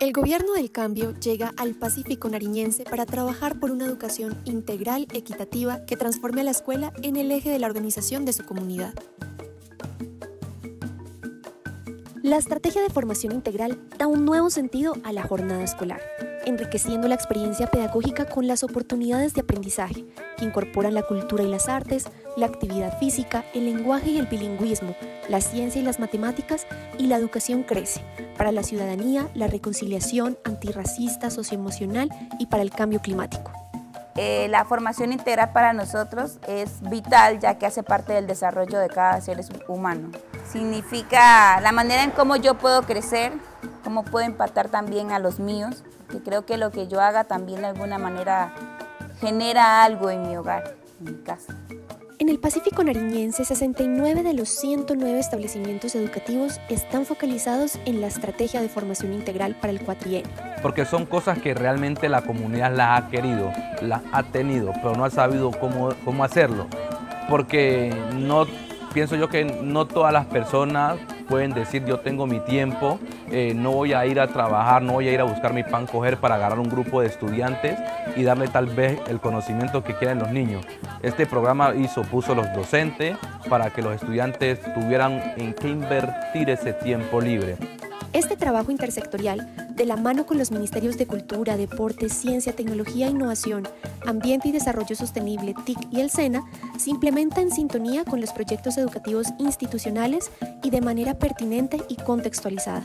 El gobierno del cambio llega al Pacífico nariñense para trabajar por una educación integral, equitativa, que transforme a la escuela en el eje de la organización de su comunidad. La estrategia de formación integral da un nuevo sentido a la jornada escolar, enriqueciendo la experiencia pedagógica con las oportunidades de aprendizaje, que incorporan la cultura y las artes, la actividad física, el lenguaje y el bilingüismo, la ciencia y las matemáticas, y la educación crece, para la ciudadanía, la reconciliación antirracista, socioemocional y para el cambio climático. Eh, la formación integral para nosotros es vital ya que hace parte del desarrollo de cada ser humano. Significa la manera en cómo yo puedo crecer, cómo puedo impactar también a los míos, que creo que lo que yo haga también de alguna manera genera algo en mi hogar, en mi casa. En el Pacífico Nariñense, 69 de los 109 establecimientos educativos están focalizados en la estrategia de formación integral para el cuatrienio. Porque son cosas que realmente la comunidad las ha querido, las ha tenido, pero no ha sabido cómo, cómo hacerlo. Porque no pienso yo que no todas las personas pueden decir yo tengo mi tiempo, eh, no voy a ir a trabajar, no voy a ir a buscar mi pan coger para agarrar un grupo de estudiantes y darle tal vez el conocimiento que quieren los niños. Este programa hizo, puso los docentes para que los estudiantes tuvieran en qué invertir ese tiempo libre. Este trabajo intersectorial, de la mano con los Ministerios de Cultura, Deporte, Ciencia, Tecnología e Innovación, Ambiente y Desarrollo Sostenible, TIC y el SENA, se implementa en sintonía con los proyectos educativos institucionales y de manera pertinente y contextualizada.